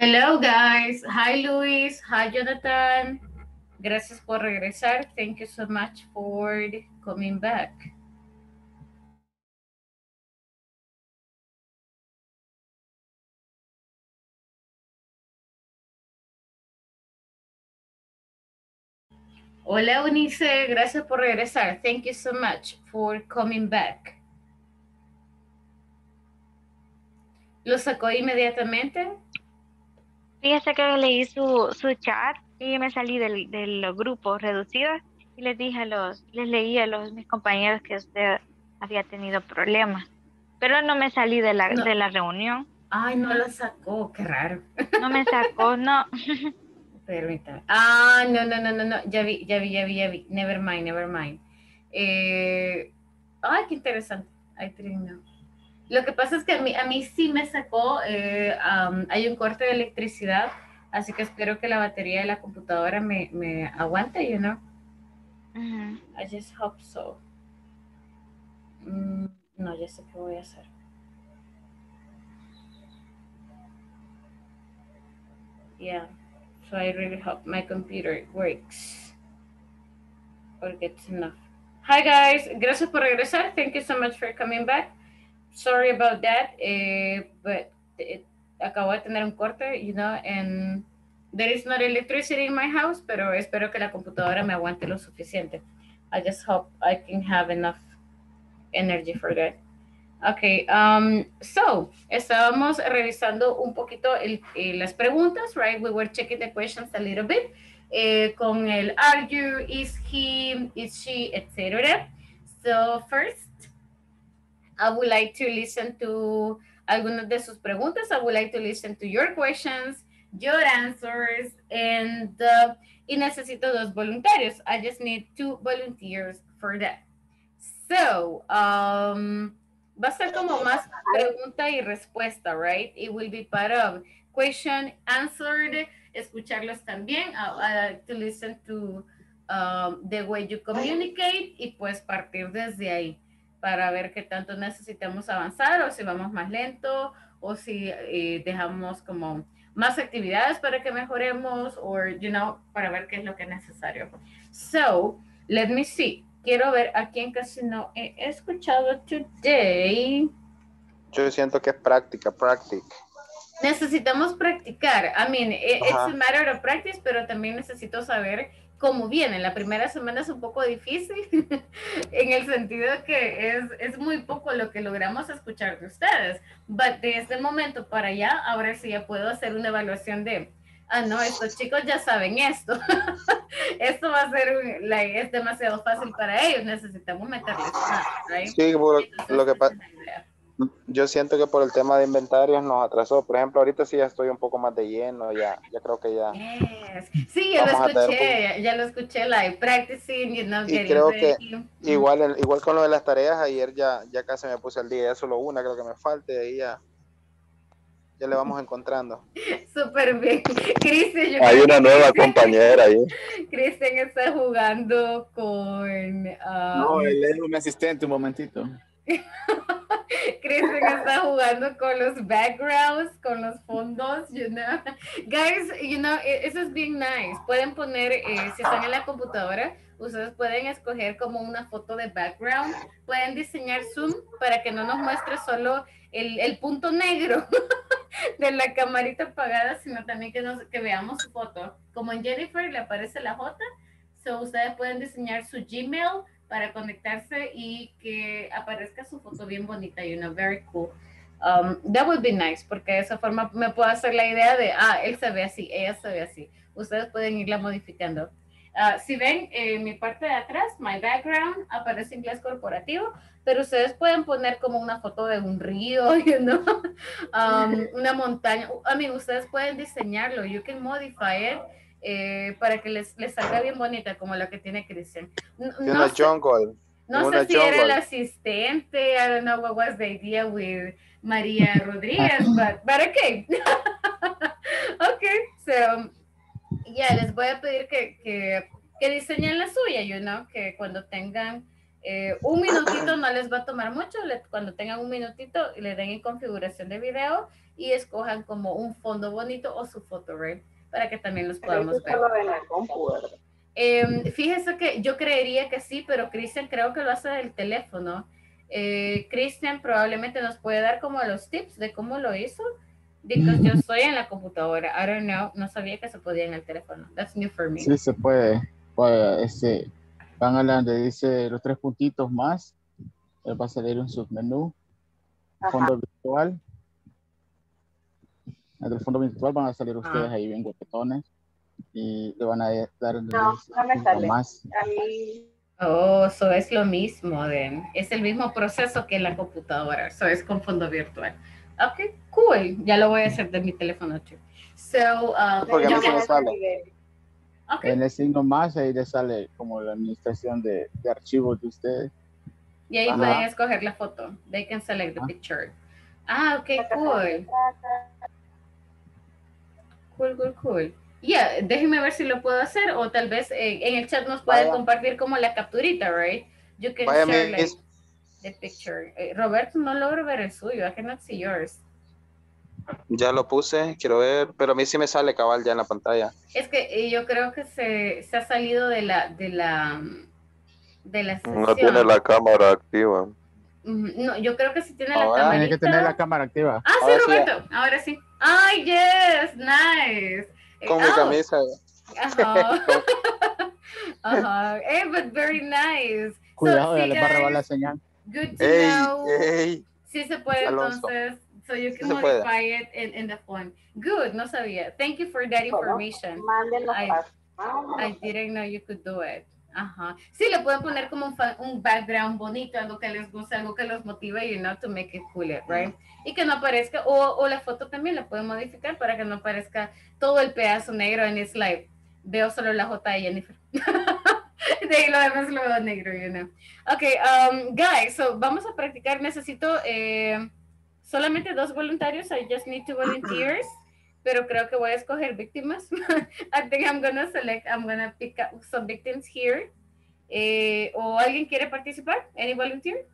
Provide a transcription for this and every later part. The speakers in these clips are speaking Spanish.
Hello guys. Hi Luis. Hi Jonathan. Gracias por regresar. Thank you so much for coming back. Hola Unice, gracias por regresar. Thank you so much for coming back. ¿Lo sacó inmediatamente? Fíjese que leí su, su chat y me salí del, del grupo reducido y les dije a los, les leí a los mis compañeros que usted había tenido problemas. Pero no me salí de la, de la reunión. Ay, no lo sacó, qué raro. No me sacó, no. Permítame. Ah, no, no, no, no, no. Ya vi, ya vi, ya vi, ya vi. Never mind, never mind. Eh, ay, qué interesante. I didn't Lo que pasa es que a mí, a mí sí me sacó, eh, hay un corte de electricidad, así que espero que la batería de la computadora me, me aguante, you know. I just hope so. Mm, no, ya sé qué voy a hacer. Yeah. So I really hope my computer works or gets enough. Hi guys, gracias por regresar. Thank you so much for coming back. Sorry about that, eh, but it, acabo de tener un corte, you know, and there is not electricity in my house, pero espero que la computadora me aguante lo suficiente. I just hope I can have enough energy for that. Ok, um, so, estábamos revisando un poquito el, eh, las preguntas, right? We were checking the questions a little bit. Eh, con el are you, is he, is she, etc. So, first, I would like to listen to algunas de sus preguntas. I would like to listen to your questions, your answers, and, uh, y necesito dos voluntarios. I just need two volunteers for that. So, um, va a ser como más pregunta y respuesta, right? It will be part of question, answered, escucharlos también, uh, to listen to um, the way you communicate y pues partir desde ahí para ver qué tanto necesitamos avanzar o si vamos más lento o si eh, dejamos como más actividades para que mejoremos o, you know, para ver qué es lo que es necesario. So, let me see quiero ver a quién casi no he escuchado today. Yo siento que es práctica, práctica. Necesitamos practicar. I mean, it, it's a matter of practice, pero también necesito saber cómo viene. La primera semana es un poco difícil, en el sentido que es, es muy poco lo que logramos escuchar de ustedes. But de este momento para allá, ahora sí ya puedo hacer una evaluación de ah, no, estos chicos ya saben esto. esto va a ser, es demasiado fácil para ellos, necesitamos meterles más, Sí, lo que pasa. Yo siento que por el tema de inventarios nos atrasó. Por ejemplo, ahorita sí ya estoy un poco más de lleno, ya, ya creo que ya. Sí, yo lo escuché, ya, lo escuché, like practicing, you know, y creo que igual, igual con lo de las tareas, ayer ya, ya casi me puse al día, ya solo una creo que me falte, ahí ya ya le vamos encontrando. Súper bien. Cristian, Hay una nueva compañera ahí. Cristian está jugando con... Um, no, él es un asistente, un momentito. Cristian está jugando con los backgrounds, con los fondos, you know. Guys, you know, e, eso es bien nice. Pueden poner, eh, si están en la computadora, ustedes pueden escoger como una foto de background. Pueden diseñar Zoom para que no nos muestre solo el, el punto negro de la camarita apagada, sino también que, nos, que veamos su foto. Como en Jennifer le aparece la J, so ustedes pueden diseñar su Gmail para conectarse y que aparezca su foto bien bonita, y una very cool. Um, that would be nice, porque de esa forma me puedo hacer la idea de, ah, él se ve así, ella se ve así. Ustedes pueden irla modificando. Uh, si ven en mi parte de atrás, my background, aparece inglés corporativo, pero ustedes pueden poner como una foto de un río, you know? um, una montaña. I mean, ustedes pueden diseñarlo, you can modify it eh, para que les, les, salga bien bonita como la que tiene Christian. No, una sé, jungle. No sé si era el asistente, I don't know what was the idea with María Rodríguez, but, but okay. okay, so, yeah, les voy a pedir que, que, que diseñen la suya, you know, que cuando tengan Eh, un minutito no les va a tomar mucho, le- cuando tengan un minutito le den en configuración de video y escojan como un fondo bonito o su foto, right? Para que también los podamos ver. Eh, fíjese que yo creería que sí, pero Cristian creo que lo hace del teléfono. Eh, Cristian probablemente nos puede dar como los tips de cómo lo hizo, because yo estoy en la computadora. I don't know, no sabía que se podía en el teléfono. That's new for me. Sí, se puede. puede, este, van a la donde dice los tres puntitos más. eh, Va a salir un submenú, Ajá. fondo virtual. En el fondo virtual van a salir Ah. ustedes ahí bien guapetones y le van a dar No, no me sale. más. A mí, Oh, eso es lo mismo, then. Es el mismo proceso que en la computadora. Eso es con fondo virtual. Ok, cool. Ya lo voy a hacer de mi teléfono, too. So, uh, Porque mí se me sale. ok. En el signo más ahí le sale como la administración de, de archivos de ustedes. Y ahí Ajá. pueden escoger la foto. They can select the Ah. picture. Ah, ok, cool. Cool, cool, cool. Yeah, déjenme ver si lo puedo hacer o tal vez eh, en el chat nos pueden Vaya. compartir como la capturita, right? You can Vaya, share like, the picture. Eh, Roberto, no logro ver el suyo. I cannot see yours. Ya lo puse, quiero ver, pero a mí sí me sale cabal ya en la pantalla. Es que eh, yo creo que se, se ha salido de la de la de la No sesión. tiene la cámara activa. No, yo creo que sí tiene Ahora la Tiene camarita. que tener la cámara activa. Ah, sí, Ahora sí, Roberto. Ahora sí. Ay, yes, nice. Con mi oh, camisa. Ajá. Ajá. Eh, but very nice. So, Cuidado, sí, ya les va a robar la señal. Good to Ey, know. ey. Sí se puede Alonso. entonces. So you can se modify it in, in the phone. Good, no sabía. Thank you for that information. Mándenlo Ay. para. I didn't know you could do it. Ajá. Sí, le pueden poner como un, un background bonito, algo que les guste, algo que los motive, you know, to make it cooler, right? Y que no aparezca, o, o la foto también la pueden modificar para que no aparezca todo el pedazo negro en it's like, veo solo la J de Jennifer. de ahí lo demás lo veo negro, you know. Ok, um, guys, so vamos a practicar. Necesito eh, solamente dos voluntarios. I just need two volunteers. Pero creo que voy a escoger víctimas. I think I'm gonna select, I'm gonna pick up some victims here. Eh, ¿O alguien quiere participar? Any volunteer?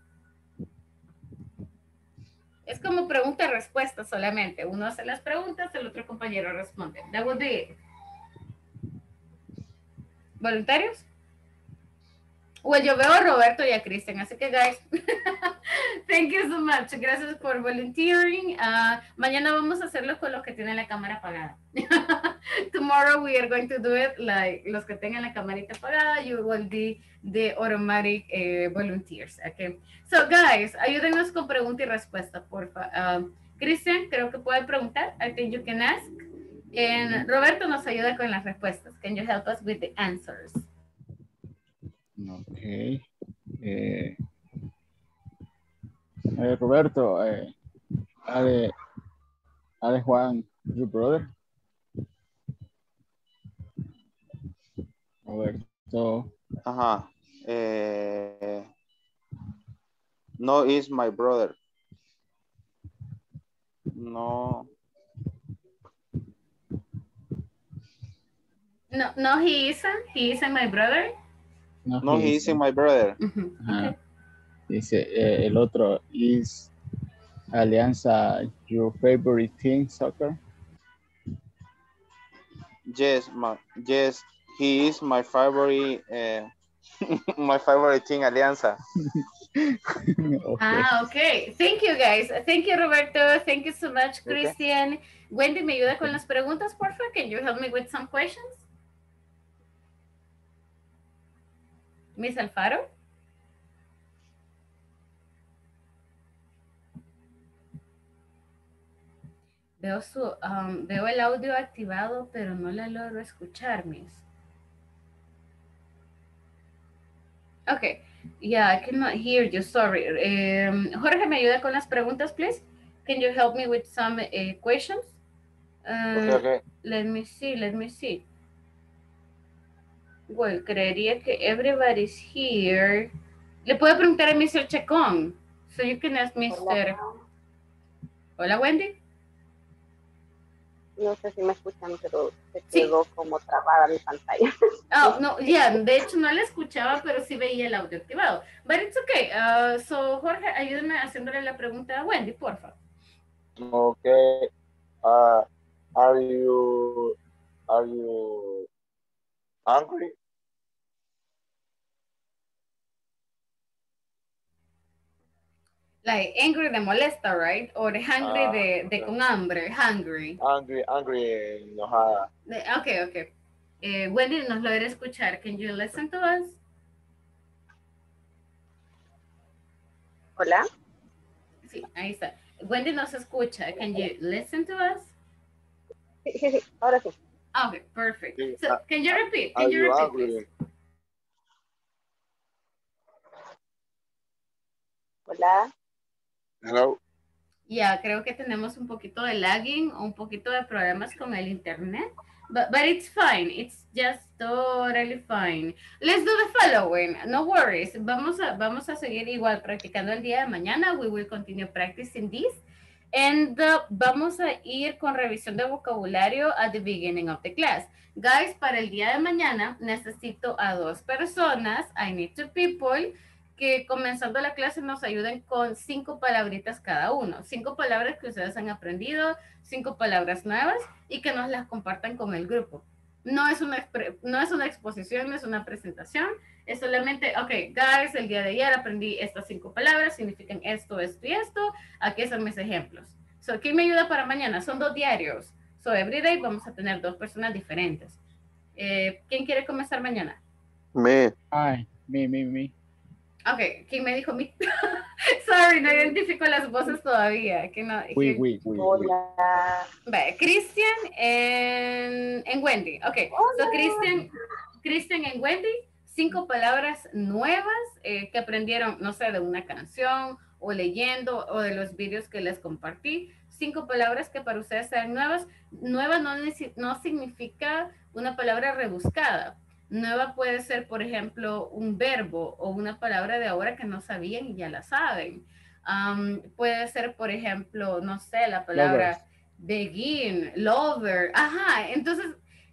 Es como pregunta-respuesta solamente. Uno hace las preguntas, el otro compañero responde. That would be it. ¿Voluntarios? Well, yo veo a Roberto y a Kristen, así que guys, thank you so much. Gracias por volunteering. Ah, mañana vamos a hacerlo con los que tienen la cámara apagada. Tomorrow we are going to do it like los que tengan la camarita apagada, you will be the automatic eh, volunteers. Okay. So guys, ayúdenos con pregunta y respuesta, porfa. Um, Cristian, creo que puede preguntar. I think you can ask. And Roberto nos ayuda con las respuestas. Can you help us with the answers? Ok. Eh, eh, Roberto, eh, Ale, Ale Juan, your brother. Roberto, Ajá. Eh, no is my brother. No. No, no, he isn't. He isn't my brother. No, No, he dice. isn't my brother. Ajá. okay. Dice eh, el otro is Alianza your favorite team soccer. Yes, my, yes, he is my favorite, eh, my favorite team, Alianza. Ok. Ah, okay. Thank you, guys. Thank you, Roberto. Thank you so much, Okay. Christian. Wendy, ¿me ayuda con las preguntas, por favor? Can you help me with some questions? Miss Alfaro? Veo, su, um, veo el audio activado, pero no la logro escuchar, Miss. Okay. Yeah, I cannot hear you. Sorry. Um, Jorge, ¿me ayuda con las preguntas, please? Can you help me with some uh, questions? Uh, Okay, okay. Let me see, let me see. Well, creería que everybody's here. Le puedo preguntar a Mr. Chacón. So you can ask Mr. Hola, Wendy. No sé si me escuchan, pero se Sí. quedó como trabada mi pantalla. Oh, no, yeah, de hecho no la escuchaba, pero sí veía el audio activado. But it's okay. Uh, so, Jorge, ayúdame haciéndole la pregunta a Wendy, porfa. Okay. Uh, are you are you hungry? Like, angry de molesta, right? Or de hungry Ah, de, de okay. con hambre, hungry. Hungry, hungry, enojada. Okay, okay. Eh, Wendy nos logra escuchar. Can you listen to us? Hola. Sí, ahí está. Wendy nos escucha. Can you listen to us? Sí, sí, sí, ahora sí. Okay, perfect. So, ah, can you repeat? Can you repeat, please? Hola. Hello. Ya, creo que tenemos un poquito de lagging, un poquito de problemas con el internet. But, but it's fine. It's just totally fine. Let's do the following. No worries. Vamos a, vamos a seguir igual practicando el día de mañana. We will continue practicing this. And vamos a ir con revisión de vocabulario at the beginning of the class. Guys, para el día de mañana necesito a dos personas. I need two people que comenzando la clase nos ayuden con cinco palabritas cada uno, cinco palabras que ustedes han aprendido, cinco palabras nuevas y que nos las compartan con el grupo. No es una, no es una exposición, no es una presentación, es solamente, ok, guys, el día de ayer aprendí estas cinco palabras, significan esto, esto y esto, aquí están mis ejemplos. So, ¿quién me ayuda para mañana? Son dos diarios. So, every day vamos a tener dos personas diferentes. Eh, ¿Quién quiere comenzar mañana? Me. Ay, me, me, me. Ok, ¿quién me dijo mi? Sorry, no identifico las voces todavía. Que no, we, we, we. Hola. Vale, Cristian en, en Wendy. Ok, so Cristian, Cristian en Wendy, cinco palabras nuevas eh, que aprendieron, no sé, de una canción o leyendo o de los vídeos que les compartí. Cinco palabras que para ustedes sean nuevas. Nueva no, no significa una palabra rebuscada. Nueva puede ser, por ejemplo, un verbo o una palabra de ahora que no sabían y ya la saben. Puede ser, por ejemplo, no sé, la palabra Lovers. begin, lover. Ajá, entonces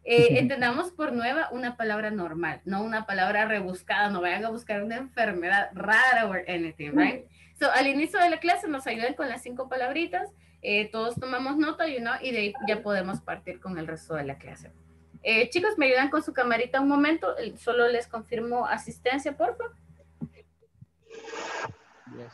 eh, entendamos por nueva una palabra normal, no una palabra rebuscada. No vayan a buscar una enfermedad rara or anything, right? So, al inicio de la clase nos ayudan con las cinco palabritas. eh, todos tomamos nota you know, y de ahí ya podemos partir con el resto de la clase. Eh, chicos, ¿me ayudan con su camarita un momento? Solo les confirmo asistencia, por favor. Yes.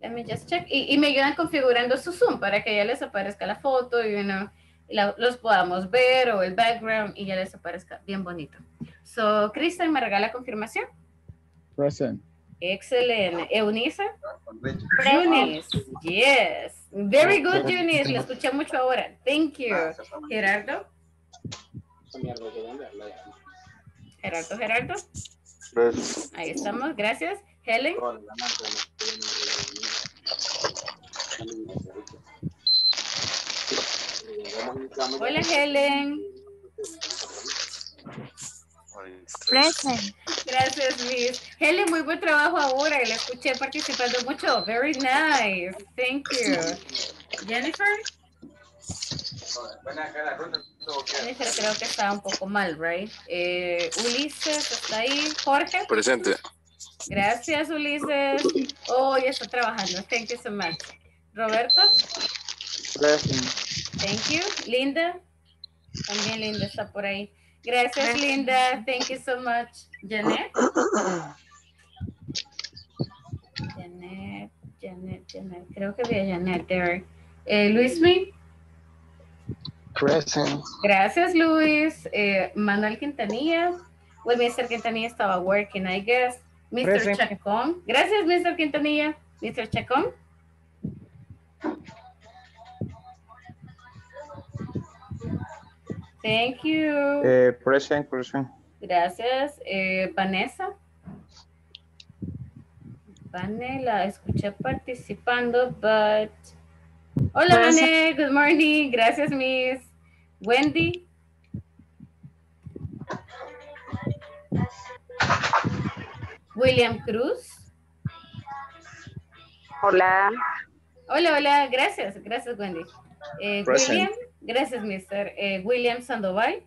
Let me just check. Y, y me ayudan configurando su Zoom para que ya les aparezca la foto y you la- los podamos ver o el background y ya les aparezca bien bonito. So, Kristen, ¿me regala confirmación? Present. Excelente. Eunice? Eunice. Yes. Very good, Eunice. Lo escuché mucho ahora. Thank you. Gerardo? Gerardo, Gerardo. Ahí estamos. Gracias. Helen? Hola, Helen. Present. Gracias, Miss. Helen, muy buen trabajo ahora. La escuché participando mucho. Very nice. Thank you. Jennifer. Jennifer creo que está un poco mal, right? Eh, Ulises está ahí. Jorge. Presente. Gracias, Ulises. Oh, ya está trabajando. Thank you so much. Roberto. present. Thank you. Linda. También Linda está por ahí. Gracias, Linda. Thank you so much. Janet. Janet, Janet, Janet. Creo que vi a Janet there. Eh, Luismi. Present. Gracias, Luis. Eh, Manuel Quintanilla. Well, Mr. Quintanilla estaba working, I guess. Mr. Present. Chacón. Gracias, Mr. Quintanilla. Mr. Chacón. Thank you. Eh, present, present. Gracias. Eh, Vanessa. Vane, la escuché participando, but... Hola, Vane. Good morning. Gracias, Miss. Wendy. William Cruz. Hola. Hola, hola. Gracias. Gracias, Wendy. Eh. William. Gracias, Mr. Eh, William Sandoval.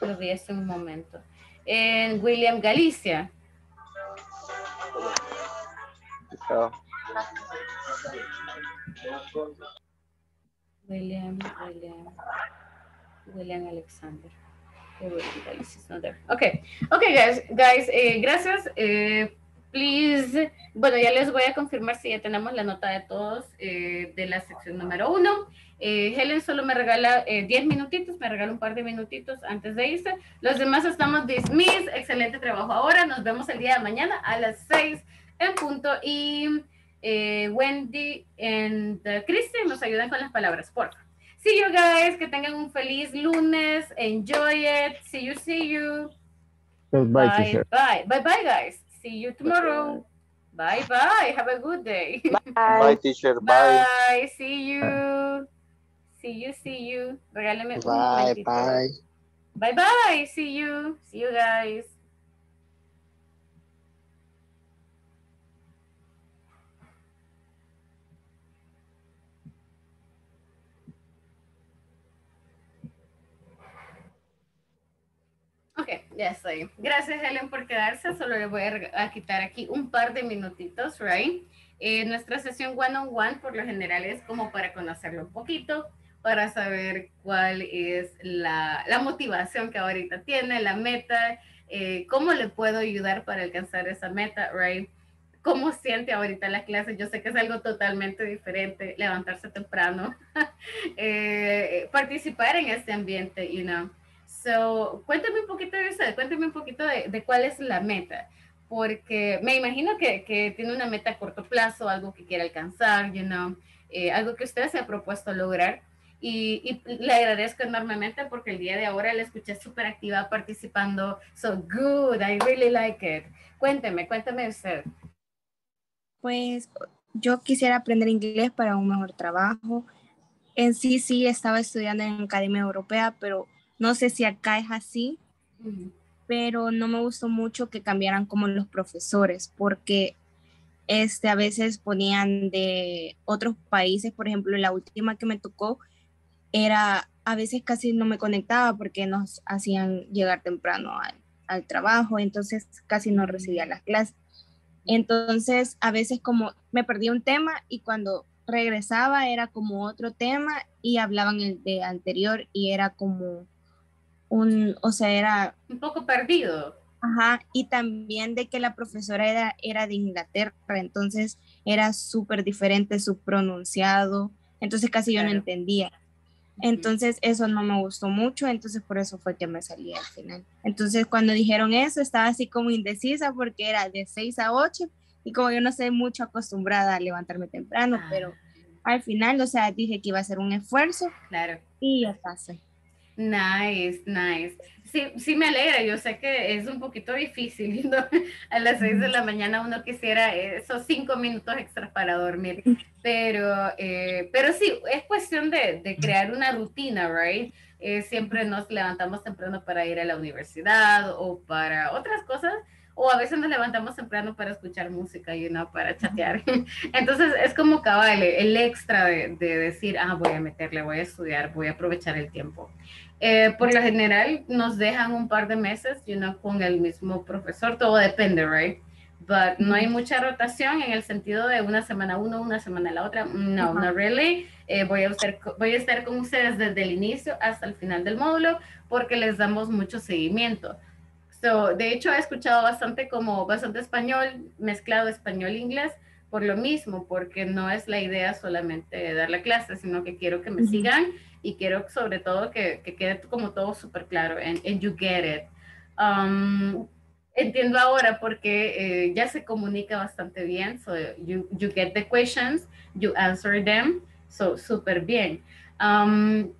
Lo vi hace un momento. En William Galicia. William, William, William Alexander. Okay, William Galicia is Okay, okay, guys, guys, eh, gracias. Eh, please, bueno, ya les voy a confirmar si ya tenemos la nota de todos eh, de la sección número uno. Eh, Helen solo me regala eh, 10 minutitos, me regala un par de minutitos antes de irse. Los demás estamos dismiss. Excelente trabajo ahora. Nos vemos el día de mañana a las 6 en punto. Y Wendy y Christian nos ayudan con las palabras, por. See you guys. Que tengan un feliz lunes. Enjoy it. See you, see you. Goodbye, bye, teacher. bye. Bye, bye, guys. See you tomorrow. Bye, bye. Have a good day. Bye, teacher. Bye. Bye. See you. See you, see you. Regálame un Bye, bye. Bye, bye. See you. See you guys. Ok, ya estoy. Gracias, Helen, por quedarse. Solo le voy a, a quitar aquí un par de minutitos, right? Eh, nuestra sesión one-on-one, por lo general, es como para conocerlo un poquito, para saber cuál es la, la motivación que ahorita tiene, la meta, eh, cómo le puedo ayudar para alcanzar esa meta, right? ¿Cómo siente ahorita la clase? Yo sé que es algo totalmente diferente, levantarse temprano, eh, participar en este ambiente, you know. So, cuéntame un poquito de usted, cuéntame un poquito de, de cuál es la meta, porque me imagino que, que tiene una meta a corto plazo, algo que quiere alcanzar, you know, eh, algo que usted se ha propuesto lograr. Y, y le agradezco enormemente porque el día de ahora la escuché súper activa participando. So good, I really like it. Cuénteme, cuénteme usted. Pues yo quisiera aprender inglés para un mejor trabajo. En sí, sí, estaba estudiando en Academia Europea, pero no sé si acá es así, pero no me gustó mucho que cambiaran como los profesores, porque este, a veces ponían de otros países, por ejemplo, la última que me tocó era, a veces casi no me conectaba porque nos hacían llegar temprano al, al trabajo, entonces casi no recibía las clases. Entonces, a veces como me perdí un tema y cuando regresaba era como otro tema y hablaban el de anterior y era como un, o sea, era Un poco perdido. Ajá, y también de que la profesora era, era de Inglaterra, entonces era súper diferente su pronunciado, entonces casi yo no entendía. Entonces eso no me gustó mucho, entonces por eso fue que me salí al final. Entonces cuando dijeron eso estaba así como indecisa porque era de 6 a 8 y como yo no soy mucho acostumbrada a levantarme temprano, pero al final, o sea, dije que iba a ser un esfuerzo Claro. y ya pasé. Nice, nice. Sí, sí me alegra, yo sé que es un poquito difícil, ¿no? A las seis de la mañana uno quisiera esos cinco minutos extras para dormir, pero, eh, pero sí, es cuestión de, de crear una rutina, ¿right? Eh, siempre nos levantamos temprano para ir a la universidad o para otras cosas, o a veces nos levantamos temprano para escuchar música y no para chatear. Entonces es como cabal, el extra de, de decir, ah, voy a meterle, voy a estudiar, voy a aprovechar el tiempo. Eh, por lo general nos dejan un par de meses, you know, con el mismo profesor, todo depende, right? But no hay mucha rotación en el sentido de una semana uno, una semana la otra. No, Ajá. no really. Eh, voy, a estar, voy a estar con ustedes desde el inicio hasta el final del módulo porque les damos mucho seguimiento. So, de hecho, he escuchado bastante como bastante español, mezclado español-inglés, por lo mismo, porque no es la idea solamente dar la clase, sino que quiero que me Ujú. sigan y quiero sobre todo que, que quede como todo súper claro en, en you get it. Um, entiendo ahora porque eh, ya se comunica bastante bien, so you, you get the questions, you answer them, so súper bien. Um,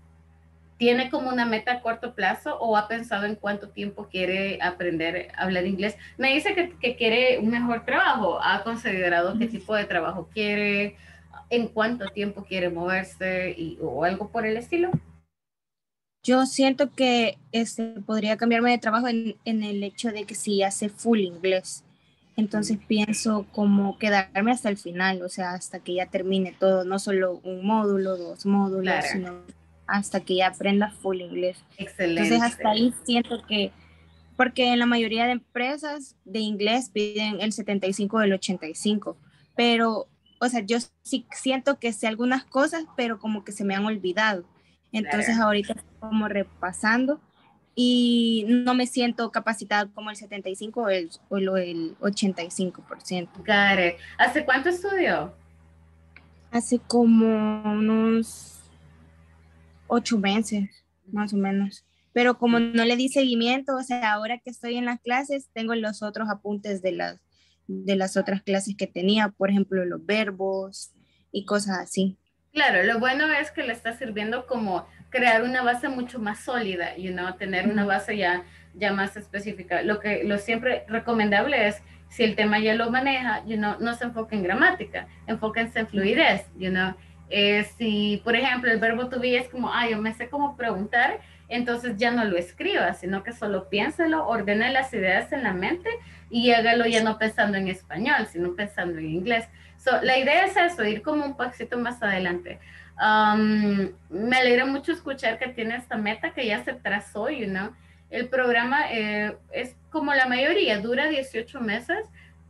¿Tiene como una meta a corto plazo o ha pensado en cuánto tiempo quiere aprender a hablar inglés? Me dice que, que quiere un mejor trabajo. ¿Ha considerado qué tipo de trabajo quiere? ¿En cuánto tiempo quiere moverse? Y, ¿O algo por el estilo? Yo siento que este, podría cambiarme de trabajo en, en el hecho de que si hace full inglés. Entonces pienso como quedarme hasta el final, o sea, hasta que ya termine todo, no solo un módulo, dos módulos, Claro. sino hasta que ya aprenda full inglés. Excelente. Entonces hasta ahí siento que, porque en la mayoría de empresas de inglés piden el 75 del 85, pero, o sea, yo sí siento que sé algunas cosas, pero como que se me han olvidado. Entonces Claro. ahorita como repasando y no me siento capacitada como el 75 o el, o el 85%. Got it. ¿Hace cuánto estudió? Hace como unos ocho meses, más o menos. Pero como no le di seguimiento, o sea, ahora que estoy en las clases, tengo los otros apuntes de las, de las otras clases que tenía, por ejemplo, los verbos y cosas así. Claro, lo bueno es que le está sirviendo como crear una base mucho más sólida, you know, tener una base ya, ya más específica. Lo que lo siempre recomendable es, si el tema ya lo maneja, you know, no se enfoque en gramática, enfóquense en fluidez, you know. Eh, si, por ejemplo, el verbo to be es como, ah, yo me sé cómo preguntar, entonces ya no lo escriba, sino que solo piénselo, ordene las ideas en la mente y hágalo ya no pensando en español, sino pensando en inglés. So, la idea es eso, ir como un pasito más adelante. Um, me alegra mucho escuchar que tiene esta meta que ya se trazó, you know. El programa eh, es como la mayoría, dura 18 meses,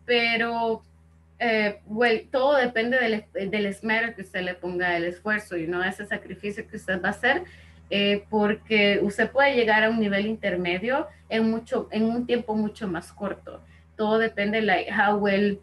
pero eh, well, todo depende del, del esmero que usted le ponga, el esfuerzo, you know, ese sacrificio que usted va a hacer, eh, porque usted puede llegar a un nivel intermedio en, mucho, en un tiempo mucho más corto. Todo depende, like, how well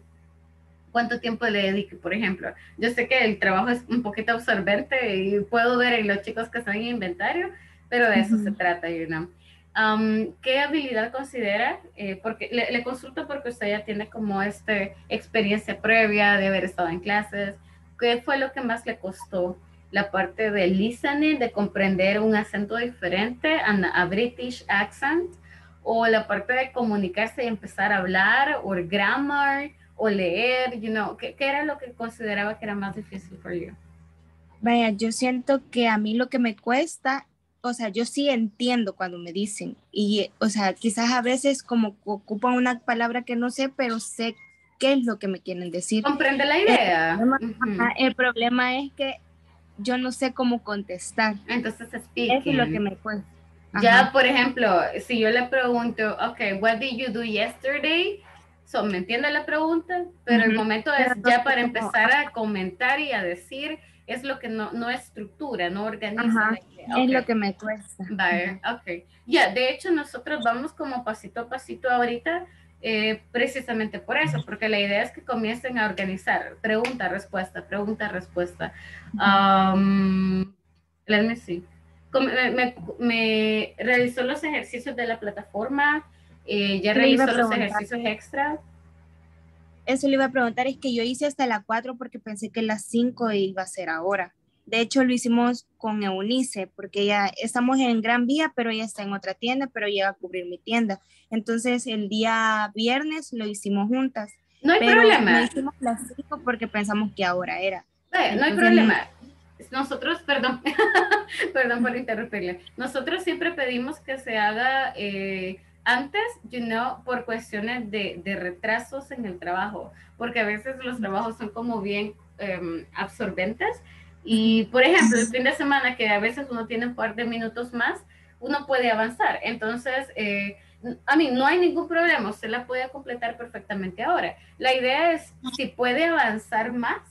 cuánto tiempo le dedique, por ejemplo. Yo sé que el trabajo es un poquito absorbente y puedo ver en los chicos que están en inventario, pero de eso Ujú. se trata, you know. Um, ¿Qué habilidad considera? Eh, porque le, le consulto porque usted ya tiene como esta experiencia previa de haber estado en clases. ¿Qué fue lo que más le costó? La parte de listening, de comprender un acento diferente, a, a British accent, o la parte de comunicarse y empezar a hablar, o el grammar, o leer, you know, ¿qué, qué era lo que consideraba que era más difícil para you? Vaya, yo siento que a mí lo que me cuesta, o sea, yo sí entiendo cuando me dicen, y, o sea, quizás a veces como ocupan una palabra que no sé, pero sé qué es lo que me quieren decir. ¿Comprende la idea? problema- Ujú. Ah, el problema es que yo no sé cómo contestar. Entonces, Eso speaking. es lo que me cuesta. Ya, por ejemplo, si yo le pregunto, ok, what did you do yesterday? So, ¿Me entiende la pregunta? Pero el Ujú. momento es Pero ya para empezar a comentar y a decir, es lo que no, no estructura, no organiza. Idea. Es lo que me cuesta. Vale, ok. Ya, de hecho nosotros vamos como pasito a pasito ahorita, eh, precisamente por eso, porque la idea es que comiencen a organizar pregunta, respuesta, pregunta, respuesta. Um, let me see. Com- Me, me- me realizó los ejercicios de la plataforma, eh, ya realizó los ejercicios extra. Eso le iba a preguntar, es que yo hice hasta la 4 porque pensé que las 5 iba a ser ahora. De hecho, lo hicimos con Eunice, porque ya estamos en Gran Vía, pero ella está en otra tienda, pero ella va a cubrir mi tienda. Entonces, el día viernes lo hicimos juntas. No hay pero problema. no hicimos las 5 porque pensamos que ahora era. Vaya, no hay Entonces, problema. Nosotros, perdón, perdón por interrumpirle. Nosotros siempre pedimos que se haga eh, antes, you know, por cuestiones de, de retrasos en el trabajo, porque a veces los trabajos son como bien em, absorbentes. Y, por ejemplo, el fin de semana, que a veces uno tiene un par de minutos más, uno puede avanzar. Entonces, eh, a mí no hay ningún problema, usted la puede completar perfectamente ahora. La idea es si puede avanzar más.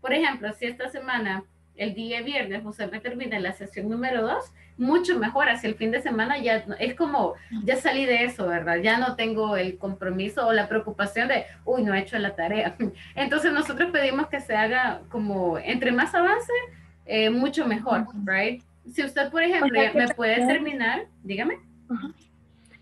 Por ejemplo, si esta semana, el día viernes, usted me termina la sesión número 2, mucho mejor. Hacia el fin de semana ya es como, ya salí de eso, ¿verdad? Ya no tengo el compromiso o la preocupación de, uy, no he hecho la tarea. Entonces nosotros pedimos que se haga como, entre más avance, eh, mucho mejor, ¿right? Si usted, por ejemplo, O sea, me puede terminar, dígame.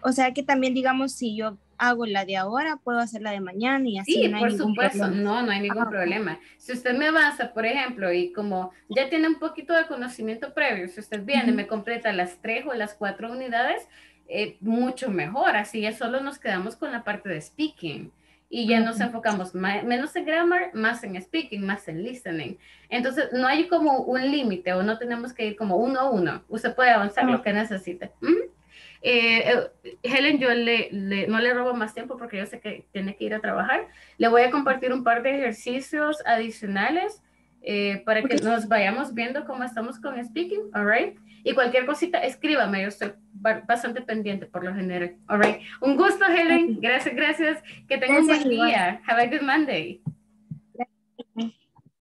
O sea que también, digamos, si yo hago la de ahora, puedo hacer la de mañana y así Sí, no hay por ningún supuesto, problema. no, no hay ningún Ah, problema. Si usted me avanza, por ejemplo, y como ya tiene un poquito de conocimiento previo, si usted viene y Ujú. me completa las tres o las cuatro unidades, eh, mucho mejor. Así ya solo nos quedamos con la parte de speaking y ya nos enfocamos ma- menos en grammar, más en speaking, más en listening. Entonces, no hay como un límite o no tenemos que ir como uno a uno. Usted puede avanzar lo que necesite. Ujú. Eh, Helen, yo le, le- no le robo más tiempo porque yo sé que tiene que ir a trabajar. Le voy a compartir un par de ejercicios adicionales eh, para que nos vayamos viendo cómo estamos con speaking, all right? Y cualquier cosita, escríbame, yo estoy ba- bastante pendiente por lo general, all right? Un gusto, Helen. Gracias, gracias. Que tenga un buen día. Have a good Monday.